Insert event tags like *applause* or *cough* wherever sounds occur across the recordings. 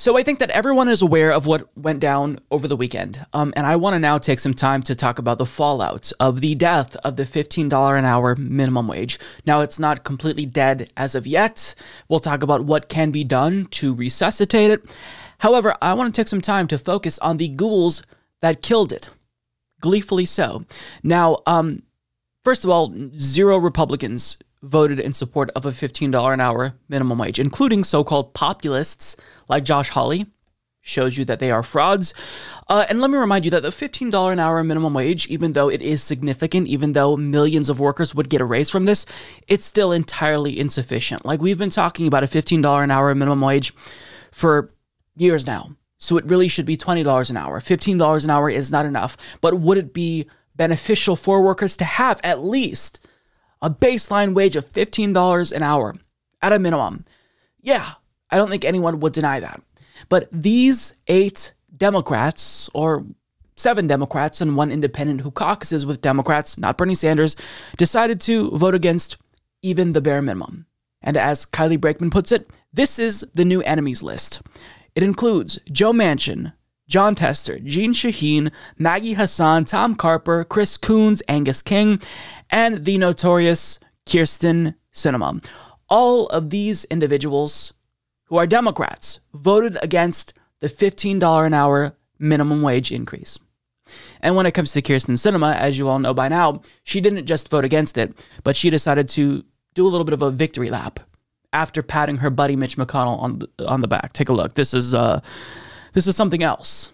So I think that everyone is aware of what went down over the weekend, um, and I want to now take some time to talk about the fallout of the death of the $15 an hour minimum wage. Now it's not completely dead as of yet. We'll talk about what can be done to resuscitate it. However, I want to take some time to focus on the ghouls that killed it, gleefully so. Now, um, first of all, zero Republicans voted in support of a $15 an hour minimum wage, including so called populists like Josh Hawley. Shows you that they are frauds. Uh, and let me remind you that the $15 an hour minimum wage, even though it is significant, even though millions of workers would get a raise from this, it's still entirely insufficient. Like we've been talking about a $15 an hour minimum wage for years now. So it really should be $20 an hour. $15 an hour is not enough. But would it be beneficial for workers to have at least a baseline wage of $15 an hour at a minimum? Yeah, I don't think anyone would deny that. But these eight Democrats, or seven Democrats and one independent who caucuses with Democrats, not Bernie Sanders, decided to vote against even the bare minimum. And as Kylie Brakeman puts it, this is the new enemies list. It includes Joe Manchin, Jon Tester, Jeanne Shaheen, Maggie Hassan, Tom Carper, Chris Coons, Angus King, and the notorious Kyrsten Sinema. All of these individuals who are Democrats, voted against the $15 an hour minimum wage increase. And when it comes to Kyrsten Sinema, as you all know by now, she didn't just vote against it, but she decided to do a little bit of a victory lap after patting her buddy Mitch McConnell on the, on the back. Take a look. This is uh, this is something else.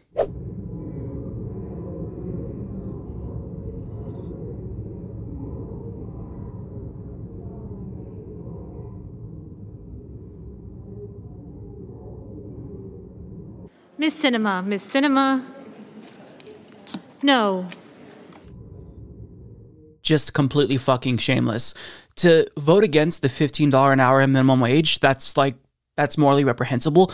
Miss Sinema, Miss Sinema. No. Just completely fucking shameless. To vote against the $15 an hour minimum wage, that's like, that's morally reprehensible.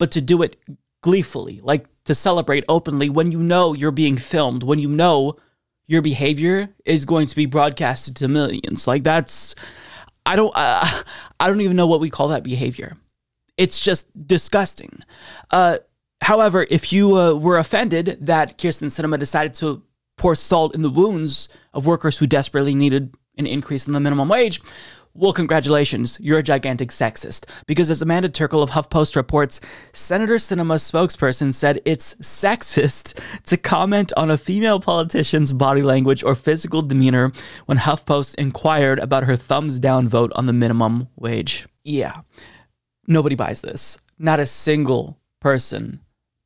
But to do it gleefully, like to celebrate openly when you know you're being filmed, when you know your behavior is going to be broadcasted to millions. Like that's, I don't, uh, I don't even know what we call that behavior. It's just disgusting. Uh, however, if you uh, were offended that Kyrsten Sinema decided to pour salt in the wounds of workers who desperately needed an increase in the minimum wage, well, congratulations, you're a gigantic sexist. Because as Amanda Terkel of HuffPost reports, Senator Sinema's spokesperson said it's sexist to comment on a female politician's body language or physical demeanor when HuffPost inquired about her thumbs down vote on the minimum wage. Yeah. Nobody buys this. Not a single person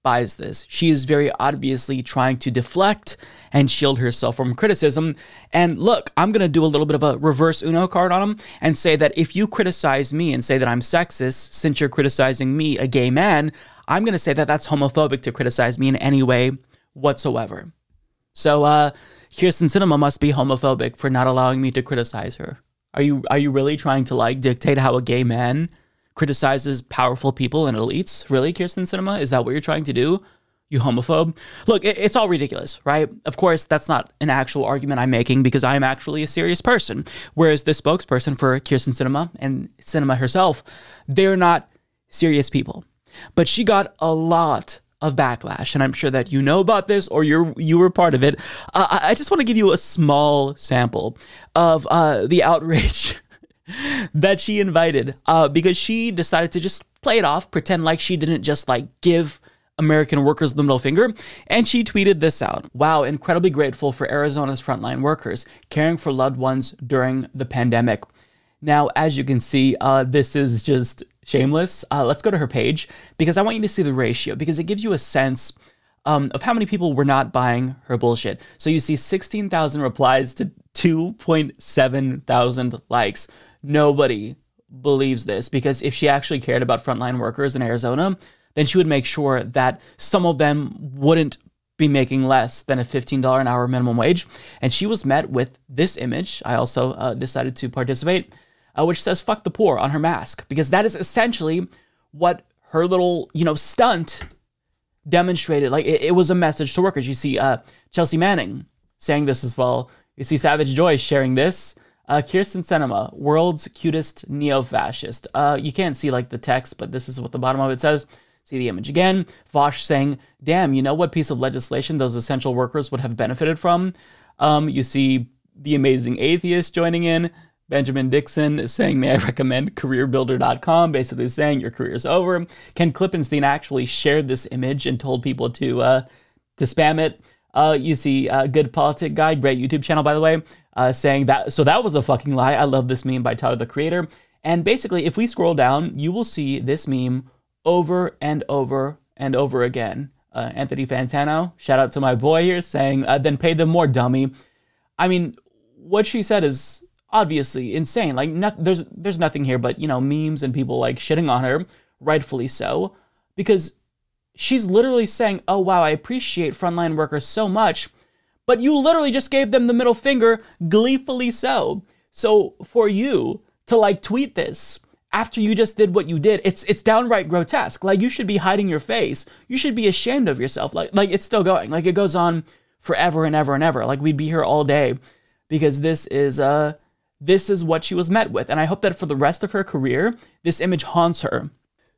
buys this. She is very obviously trying to deflect and shield herself from criticism. And look, I'm going to do a little bit of a reverse Uno card on him and say that if you criticize me and say that I'm sexist, since you're criticizing me, a gay man, I'm going to say that that's homophobic to criticize me in any way whatsoever. So, uh, Kyrsten Sinema must be homophobic for not allowing me to criticize her. Are you are you really trying to like dictate how a gay man criticizes powerful people and elites. Really, Kyrsten Sinema? Is that what you're trying to do? You homophobe? Look, it, it's all ridiculous, right? Of course, that's not an actual argument I'm making because I am actually a serious person. Whereas the spokesperson for Kyrsten Sinema and Sinema herself, they're not serious people. But she got a lot of backlash, and I'm sure that you know about this or you're you were part of it. Uh, I just want to give you a small sample of uh, the outrage *laughs* that she invited uh, because she decided to just play it off, pretend like she didn't just like give American workers the middle finger. And she tweeted this out Wow, incredibly grateful for Arizona's frontline workers caring for loved ones during the pandemic. Now, as you can see, uh, this is just shameless. Uh, let's go to her page because I want you to see the ratio because it gives you a sense um, of how many people were not buying her bullshit. So you see 16,000 replies to 2.7 thousand likes nobody believes this because if she actually cared about frontline workers in Arizona, then she would make sure that some of them wouldn't be making less than a $15 an hour minimum wage. And she was met with this image. I also uh, decided to participate, uh, which says fuck the poor on her mask, because that is essentially what her little, you know, stunt demonstrated. Like it, it was a message to workers. You see uh, Chelsea Manning saying this as well. You see Savage Joy sharing this. Uh, Kyrsten Sinema, world's cutest neo-fascist. Uh, you can't see like the text, but this is what the bottom of it says. See the image again. Vaush saying, damn, you know what piece of legislation those essential workers would have benefited from? Um, you see the amazing atheist joining in. Benjamin Dixon is saying, May I recommend careerbuilder.com? Basically saying your career is over. Ken Klippenstein actually shared this image and told people to uh, to spam it. Uh, you see uh, good politic guy, great YouTube channel, by the way, uh, saying that. So that was a fucking lie. I love this meme by Tyler the Creator. And basically, if we scroll down, you will see this meme over and over and over again. Uh, Anthony Fantano, shout out to my boy here, saying, uh, then pay them more, dummy. I mean, what she said is obviously insane. Like, there's there's nothing here but you know memes and people like shitting on her, rightfully so, because she's literally saying, "Oh wow, I appreciate frontline workers so much," but you literally just gave them the middle finger, gleefully so. So for you to like tweet this after you just did what you did, it's it's downright grotesque. Like you should be hiding your face. You should be ashamed of yourself. Like like it's still going. Like it goes on forever and ever and ever. Like we'd be here all day because this is uh this is what she was met with. And I hope that for the rest of her career, this image haunts her.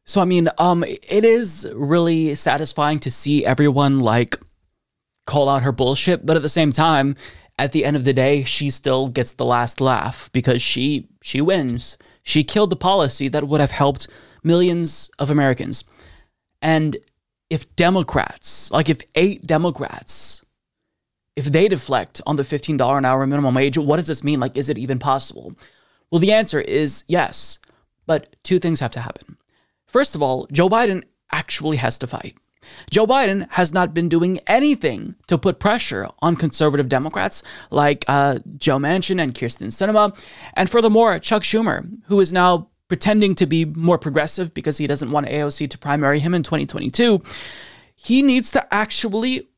So I mean, um, it is really satisfying to see everyone like call out her bullshit, but at the same time, at the end of the day, she still gets the last laugh because she she wins. She killed the policy that would have helped millions of Americans. And if Democrats, like if eight Democrats if they deflect on the $15 an hour minimum wage, what does this mean? Like, is it even possible? Well, the answer is yes, but two things have to happen. First of all, Joe Biden actually has to fight. Joe Biden has not been doing anything to put pressure on conservative Democrats like uh, Joe Manchin and Kyrsten Sinema. And furthermore, Chuck Schumer, who is now pretending to be more progressive because he doesn't want AOC to primary him in 2022, he needs to actually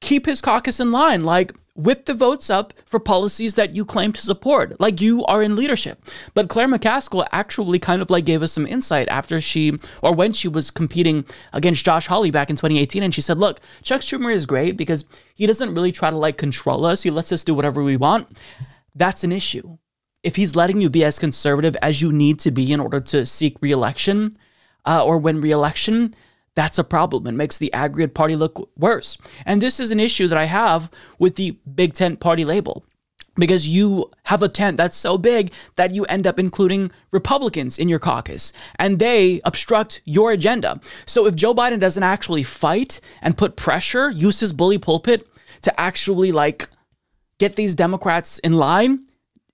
keep his caucus in line. Like, whip the votes up for policies that you claim to support. Like, you are in leadership. But Claire McCaskill actually kind of like gave us some insight after she, or when she was competing against Josh Hawley back in 2018. And she said, look, Chuck Schumer is great because he doesn't really try to like control us. He lets us do whatever we want. That's an issue. If he's letting you be as conservative as you need to be in order to seek reelection uh, or win reelection, that's a problem. It makes the aggregate party look worse. And this is an issue that I have with the big tent party label. Because you have a tent that's so big that you end up including Republicans in your caucus and they obstruct your agenda. So if Joe Biden doesn't actually fight and put pressure, use his bully pulpit to actually like get these Democrats in line,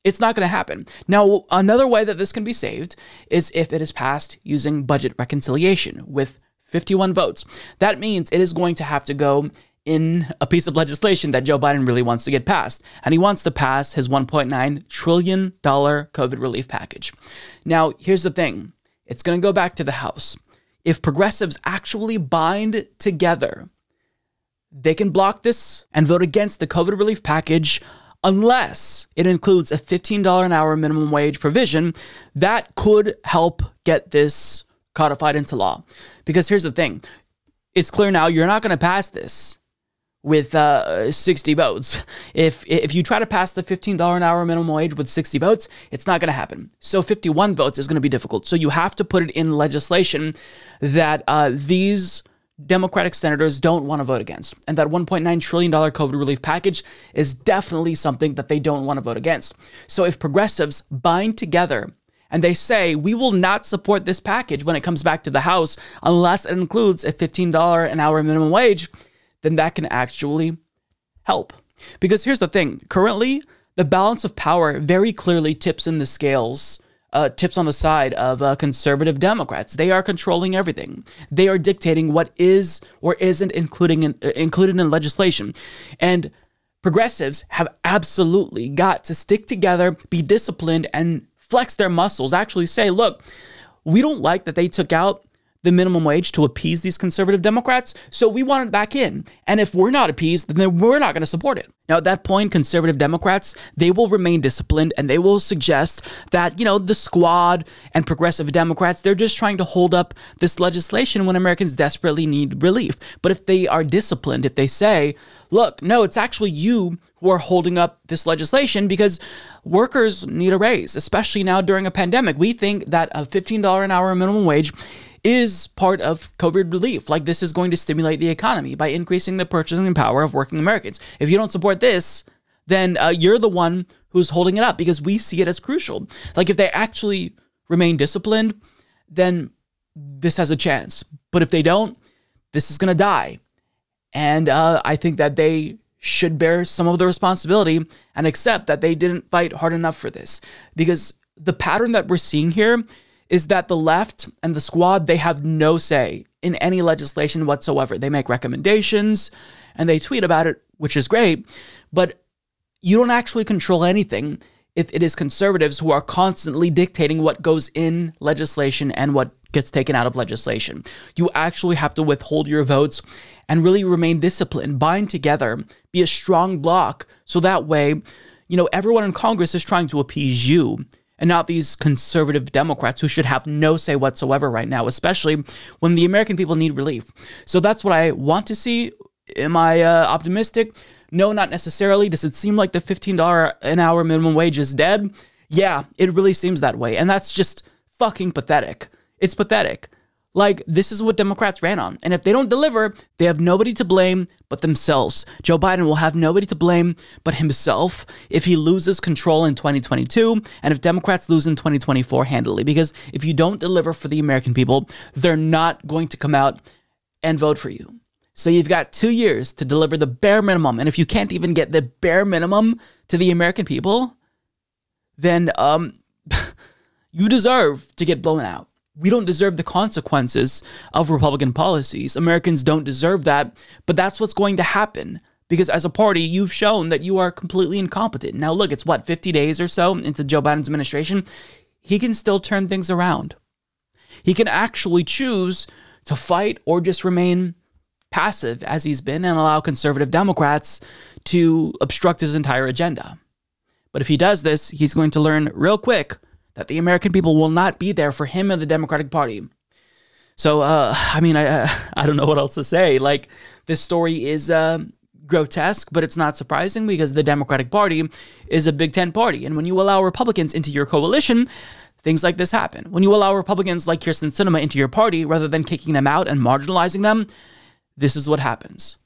it's not going to happen. Now, another way that this can be saved is if it is passed using budget reconciliation with 51 votes. That means it is going to have to go in a piece of legislation that Joe Biden really wants to get passed. And he wants to pass his $1.9 trillion COVID relief package. Now, here's the thing it's going to go back to the House. If progressives actually bind together, they can block this and vote against the COVID relief package unless it includes a $15 an hour minimum wage provision that could help get this codified into law. Because here's the thing it's clear now you're not going to pass this with uh, 60 votes. If if you try to pass the $15 an hour minimum wage with 60 votes, it's not going to happen. So 51 votes is going to be difficult. So you have to put it in legislation that uh, these Democratic senators don't want to vote against. And that $1.9 trillion COVID relief package is definitely something that they don't want to vote against. So if progressives bind together and they say, we will not support this package when it comes back to the House unless it includes a $15 an hour minimum wage, then that can actually help. Because here's the thing currently, the balance of power very clearly tips in the scales. Uh, tips on the side of uh, conservative Democrats. They are controlling everything. They are dictating what is or isn't including in, uh, included in legislation. And progressives have absolutely got to stick together, be disciplined, and flex their muscles, actually say, look, we don't like that they took out the minimum wage to appease these conservative Democrats, so we want it back in. And if we're not appeased, then we're not going to support it. Now, at that point, conservative Democrats, they will remain disciplined and they will suggest that, you know, the squad and progressive Democrats, they're just trying to hold up this legislation when Americans desperately need relief. But if they are disciplined, if they say, look, no, it's actually you who are holding up this legislation because workers need a raise, especially now during a pandemic. We think that a $15 an hour minimum wage is part of COVID relief. Like this is going to stimulate the economy by increasing the purchasing power of working Americans. If you don't support this, then uh, you're the one who's holding it up because we see it as crucial. Like if they actually remain disciplined, then this has a chance. But if they don't, this is going to die. And uh, I think that they should bear some of the responsibility and accept that they didn't fight hard enough for this. Because the pattern that we're seeing here is that the left and the squad, they have no say in any legislation whatsoever. They make recommendations and they tweet about it, which is great, but you don't actually control anything if it is conservatives who are constantly dictating what goes in legislation and what gets taken out of legislation. You actually have to withhold your votes and really remain disciplined, bind together, be a strong bloc, so that way, you know, everyone in Congress is trying to appease you and not these conservative Democrats who should have no say whatsoever right now, especially when the American people need relief. So that's what I want to see. Am I uh, optimistic? No, not necessarily. Does it seem like the $15 an hour minimum wage is dead? Yeah, it really seems that way. And that's just fucking pathetic. It's pathetic. Like, this is what Democrats ran on. And if they don't deliver, they have nobody to blame but themselves. Joe Biden will have nobody to blame but himself if he loses control in 2022 and if Democrats lose in 2024 handily. Because if you don't deliver for the American people, they're not going to come out and vote for you. So you've got two years to deliver the bare minimum. And if you can't even get the bare minimum to the American people, then um, *laughs* you deserve to get blown out we don't deserve the consequences of Republican policies. Americans don't deserve that, but that's what's going to happen because as a party, you've shown that you are completely incompetent. Now, look, it's what, 50 days or so into Joe Biden's administration? He can still turn things around. He can actually choose to fight or just remain passive as he's been and allow conservative Democrats to obstruct his entire agenda. But if he does this, he's going to learn real quick that the American people will not be there for him and the Democratic Party. So, uh, I mean, I *laughs* I don't know what else to say. Like, this story is uh, grotesque, but it's not surprising because the Democratic Party is a big tent party, and when you allow Republicans into your coalition, things like this happen. When you allow Republicans like Kyrsten Sinema into your party rather than kicking them out and marginalizing them, this is what happens.